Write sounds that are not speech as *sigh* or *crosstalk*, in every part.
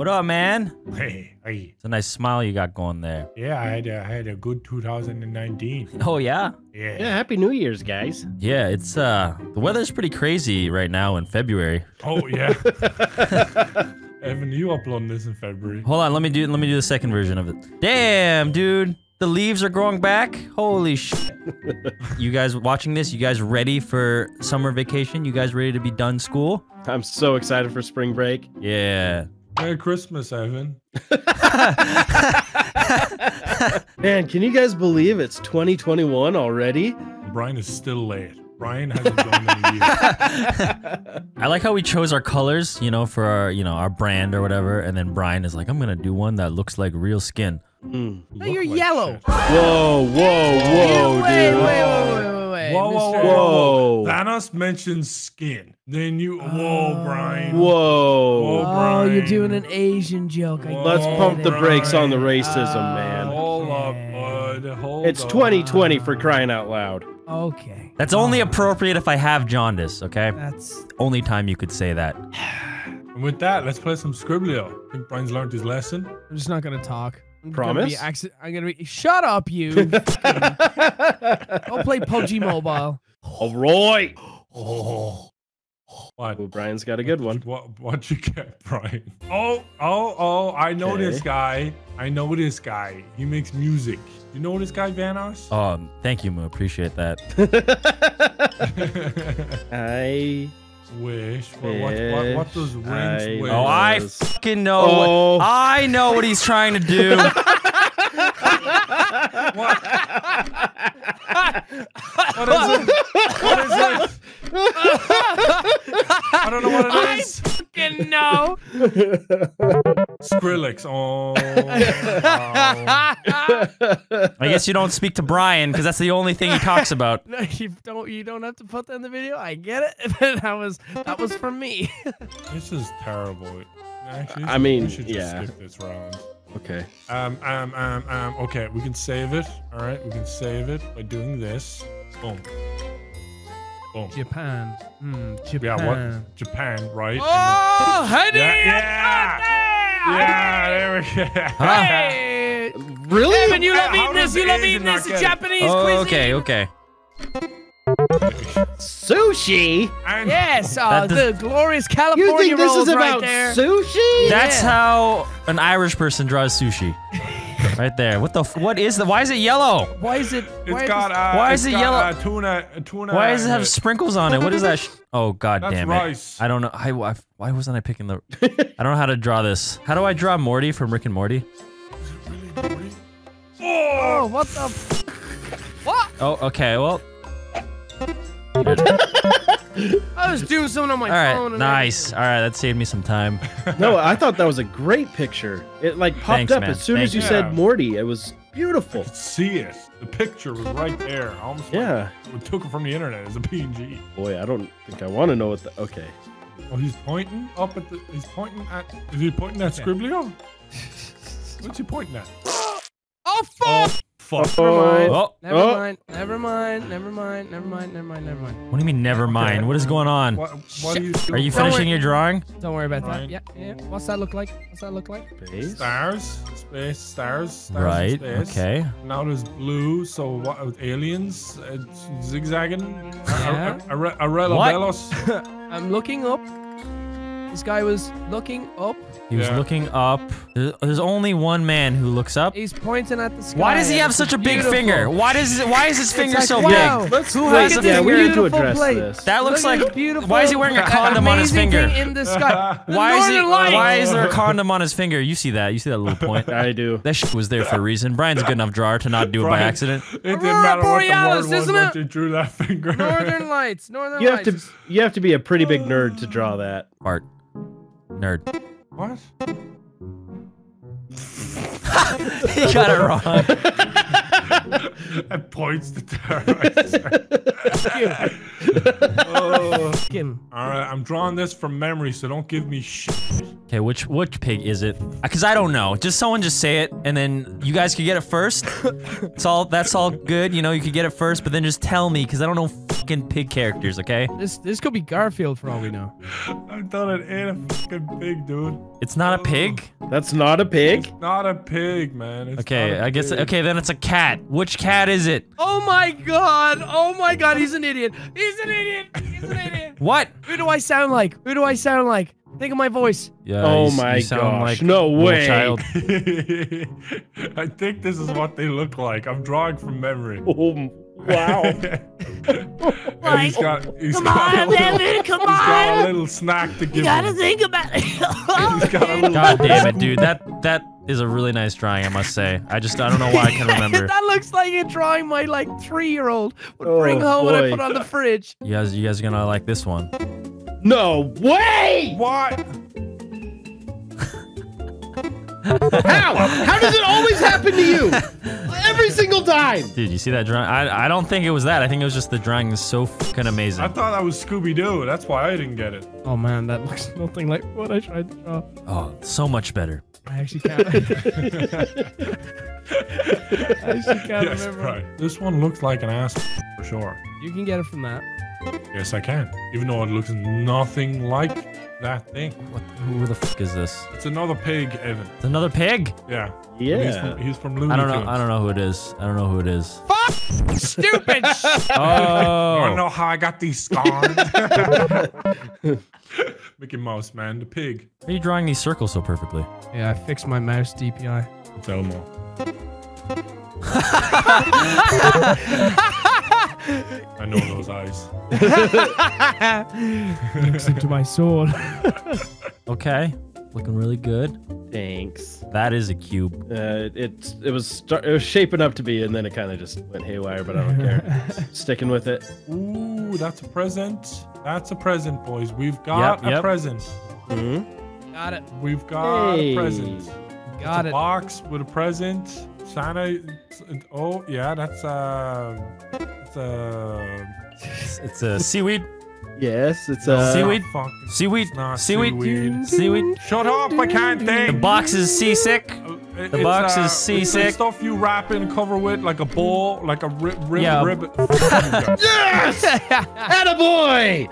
What up, man? Hey, hey. It's a nice smile you got going there. Yeah, I had a, I had a good 2019. Oh yeah? Yeah. Yeah, happy New Year's, guys. Yeah, it's uh the weather's pretty crazy right now in February. Oh yeah. *laughs* *laughs* Evan, you uploading this in February? Hold on, let me do let me do the second version of it. Damn, dude. The leaves are growing back. Holy shit. *laughs* you guys watching this? You guys ready for summer vacation? You guys ready to be done school? I'm so excited for spring break. Yeah. Merry Christmas, Evan. *laughs* Man, can you guys believe it's 2021 already? Brian is still late. Brian hasn't done it in years. *laughs* I like how we chose our colors, you know, for our, you know, our brand or whatever, and then Brian is like, I'm gonna do one that looks like real skin. Mm. You No, look you're like yellow. shit. Whoa, whoa, whoa, wait, dude. wait, wait, wait, wait, wait. Whoa, whoa, Mr. whoa, Whoa. Thanos mentioned skin. Then you, whoa, Brian. Whoa. Whoa. Oh, Brian. Oh, you're doing an Asian joke. I Let's pump the brakes on the Brian. racism, man. Uh, hold up, Okay. bud. Hold It's up. 2020 for crying out loud. Okay. That's only appropriate if I have jaundice, okay? That's Only time you could say that. And with that, let's play some Skribblio. I think Brian's learned his lesson. I'm just not gonna talk. I'm Promise? Gonna be I'm gonna be. Shut up, you. *laughs* Go play PUBG Mobile. All right. Oh. What? Well, Brian's got a good one. What what you get, *laughs* Brian? Oh, oh, oh, I know this guy. I know this guy. He makes music. You know this guy, Vanoss? Um, thank you, Moo. Appreciate that. *laughs* I. Wish. What, what, what, what does rings I- wish? Oh, I fucking know. Oh. What, I know what he's trying to do. what? *laughs* what is it? What is it? I don't know what it is. Fucking no. Skrillex. Oh. wow. I guess you don't speak to Brian because that's the only thing he talks about. *laughs* No, you don't. You don't have to put that in the video. I get it. *laughs* But that was that was from me. *laughs* This is terrible. Actually, I mean, we should just yeah. skip this round. okay. Um, um, um, um, okay, we can save it. All right, we can save it by doing this. Boom. Boom. Japan. Hmm. Yeah, Japan. what? Japan, right? Oh, honey! Yeah, yeah, there we go. Hey! Really? Evan, you love eating this. You love eating this. get it? Japanese Oh, cuisine. okay, okay. Sushi? And Yes, uh, That does- the glorious You California think this is right about there. sushi? That's Yeah. how an Irish person draws sushi. Right there. What the? F- what is the? Why is it yellow? Why is it? it's why got is uh, Why is it got, yellow? Uh, tuna, tuna. Why does it in have sprinkles on it? What is that? Sh- *laughs* oh God That's damn rice. I don't know. I, I why wasn't I picking the? I don't know how to draw this. How do I draw Morty from Rick and Morty? Oh, what the? F- what? Oh, okay. Well, *laughs* I was doing something on my all phone. right. and Nice. All right, that saved me some time. no, I thought that was a great picture. It like popped Thanks, up man. as soon Thank as you you. said Morty. It was beautiful. See it. The picture was right there. Almost like Yeah. we took it from the internet as a PNG. Boy, I don't think I want to know what the. Okay. Oh, he's pointing up at the. He's pointing at. Is he pointing at Skribblio? What's he pointing at? Oh Oh, fuck! Fuck. Oh. Never mind. Oh, Never Oh. mind. Never mind. Never mind. Never mind. Never mind. Never mind. what do you mean? Never mind. What is going on? What, what are you Are you finishing your drawing? Don't worry about Right. that. Yeah, yeah. What's that look like? What's that look like? Space. Stars, space, stars, stars Right. space. Okay. Now there's blue, so what? with Aliens, it's zigzagging. Yeah. Are- are- Arella What? Belos. *laughs* I'm looking up. This guy was looking up. He was Yeah. looking up. There's, there's only one man who looks up. He's pointing at the sky. Why does he have such a big beautiful. finger? Why does why is his finger like, so wow. big? Let's Who wait, has yeah, this we need to beautiful address plate? this. That looks Look like beautiful, why is he wearing a *laughs* condom on his finger? thing in the sky. *laughs* Why is he? Northern Lights. Why is there a condom on his finger? You see that? You see that little point? *laughs* I do. That shit was there for a reason. Brian's a good enough drawer to not do it by accident. It didn't Aurora matter what the Borealis, word was it? you drew that finger. Northern Lights. Northern You have Lights. to. You have to be a pretty big nerd to draw that. Art, nerd. what? *laughs* he got it wrong. *laughs* It points to terrorists. oh. Fucking- *laughs* All right, I'm drawing this from memory, so don't give me shit. Okay, which which pig is it? Uh, because I don't know. Just someone just say it, and then you guys could get it first. It's all that's all good. You know, you could get it first, but then just tell me because I don't know fucking pig characters, okay? This this could be Garfield for all we know. I thought it ate a fucking pig, dude. It's not a uh, pig? That's not a pig. Not a pig, man. It's Okay, not a I guess pig. okay, then it's a cat. Which cat is it? Oh my god! Oh my god! He's an idiot! He's an idiot! He's an idiot! *laughs* What? Who do I sound like? Who do I sound like? Think of my voice. Yeah, Oh my you sound gosh, like no a way. Child. *laughs* I think this is what they look like. I'm drawing from memory. *laughs* Oh, wow. *laughs* and he's got, he's Come got on, little, David, come he's got a on. little snack to give You gotta him. think about it. *laughs* He's oh, got a little God damn it, dude. That that is a really nice drawing, I must say. I just I don't know why I can *laughs* remember. that looks like a drawing my like three-year-old would oh, bring Oh, home and I put on the fridge. You guys you guys are gonna like this one. No way! What? How? How does it always happen to you? Every time. Dude, you see that drawing? I I don't think it was that. I think it was just the drawing is so fucking amazing. I thought that was Scooby Doo. That's why I didn't get it. Oh man, that looks nothing like what I tried to draw. Oh, so much better. I actually can't. *laughs* *laughs* I actually can't yes, remember. right. This one looks like an ass for sure. You can get it from that. Yes, I can. Even though it looks nothing like that thing. What who the fuck is this? It's another pig, Evan. It's another pig? Yeah. He's Yeah. from, he's from Looney I don't know. Tunes. I don't know who it is. I don't know who it is. Fuck! Stupid. *laughs* I Oh. don't know how I got these scars. *laughs* Mickey Mouse, man, the pig. Why are you drawing these circles so perfectly? yeah, I fixed my mouse DPI. It's Elmo. *laughs* I know those eyes. *laughs* Looks into my soul. *laughs* Okay. Looking really good. Thanks. That is a cube. Uh, it it was start, it was shaping up to be, and then it kind of just went haywire. But I don't care. *laughs* Sticking with it. Ooh, that's a present. That's a present, boys. We've got Yep, a yep. present. hmm Got it. We've got Hey. a present. Got it's it. a box with a present. Santa. Oh yeah, that's uh, that's uh, It's, it's a seaweed. Yes, it's uh, Seaweed? Fuck. Seaweed. It's not Seaweed. seaweed. Seaweed. Shut up! I can't think. The box is seasick. The box is It's the seasick. stuff you wrap and cover with, like a bowl, like a rib, rib, *laughs* Yeah. ribbon. Yes! Attaboy!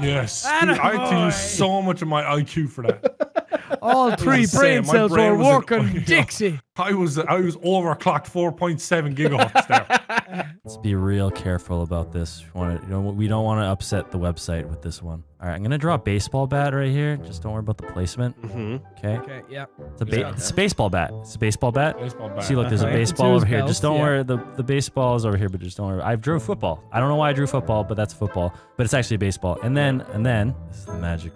yes. Dude, I had to use so much of my IQ for that. *laughs* All three insane. brain My cells brain were was an- working, *laughs* Dixie. I was I was overclocked 4.7 gigahertz there. *laughs* Let's be real careful about this. We, wanna, you know, we don't want to upset the website with this one. All right, I'm gonna draw a baseball bat right here. Just don't worry about the placement. hmm Okay, Okay, yeah. it's a, ba- it's a baseball bat. It's a baseball bat. Baseball bat. See, look, there's a baseball over here. belts, Just don't yeah. worry. The the baseball is over here, but just don't worry. I drew football. I don't know why I drew football, but that's football. But it's actually a baseball. And then and then this is the magic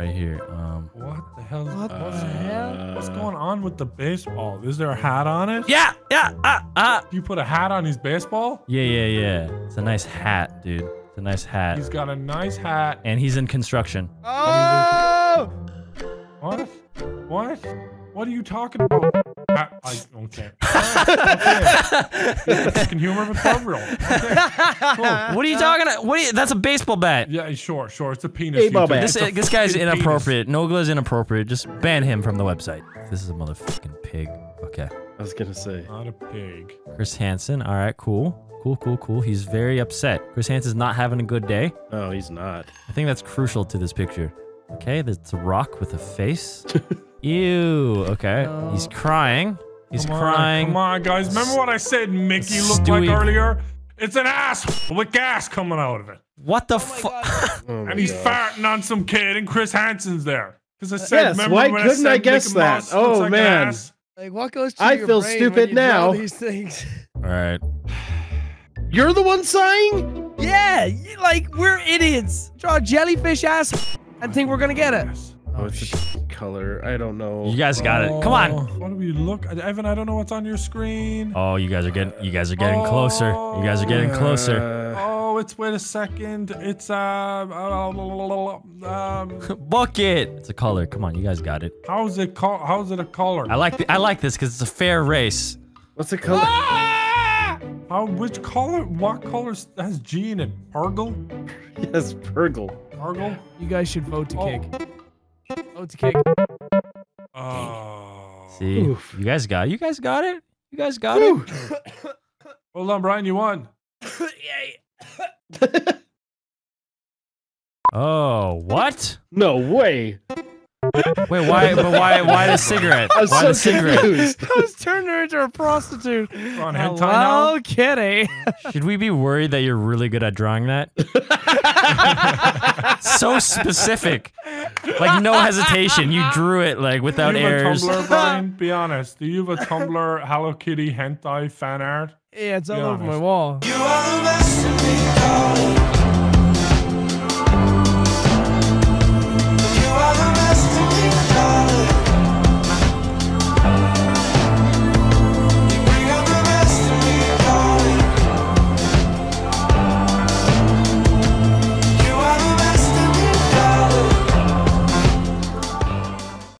right here. Um, What the hell? is- What the what's, hell? what's going on with the baseball? Is there a hat on it? yeah, yeah, ah, ah. You put a hat on his baseball? Yeah, yeah, yeah. It's a nice hat, dude. It's a nice hat. He's got a nice hat. and he's in construction. Oh! What? What? What are you talking about? I, I okay. okay. Fucking humor of a twelve year. Okay. Cool. What are you talking about? What? Are you, that's a baseball bat. Yeah, sure, sure. It's a penis. Baseball bat. This uh, It's a this guy's fucking penis. inappropriate. Nogla's inappropriate. Just ban him from the website. This is a motherfucking pig. Okay. I was gonna say. Not a pig. Chris Hansen. All right, cool. Cool, cool, cool. He's very upset. Chris Hansen's not having a good day. No, he's not. I think that's crucial to this picture. Okay, that's a rock with a face. *laughs* Ew. Okay. He's crying. He's Come on, crying. Come on, guys. Remember what I said Mickey looked like earlier? It's an ass with gas coming out of it. What the fuck? Oh, *laughs* oh And he's gosh. farting on some kid, and Chris Hansen's there. Because I said, Yes, remember why when couldn't I said guess Mickey that? Mouse Oh, like man. ass? Like, what goes through I your feel brain stupid when you draw now. These things. All right. You're the one sighing? Yeah, like we're idiots. Draw a jellyfish ass and think we're gonna get it. Yes. Oh, oh it's a color. I don't know. You guys got it. Come Oh, on. What do we look? Evan, I don't know what's on your screen. Oh, you guys are getting you guys are getting closer. You guys are getting closer. Uh, Oh, it's wait a second. It's uh, um, *laughs* Bucket. It's a color. Come on, you guys got it. how's it called? How's it a color? I like the, I like this because it's a fair race. what's the color? How? Which color? What color has G in it? Purgle? *laughs* yes, Purgle. Purgle? You guys should vote to Oh. kick. Oh, it's a cake. Oh. See, Oof. you guys got it. You guys got it. You guys got it. *coughs* Hold on, Brian. You won. *coughs* Yay. oh, what? No way. Wait, why? But why? Why the cigarette? I was Why so the cigarette? confused. *laughs* I was turning her into a prostitute. on hentai now. Kitty. Should we be worried that you're really good at drawing that? *laughs* so specific, like no hesitation. You drew it like without Do you have a. Tumblr, Brian? Be honest. Do you have a Tumblr Hello Kitty hentai fan art? Yeah, it's all Be over my honest. wall.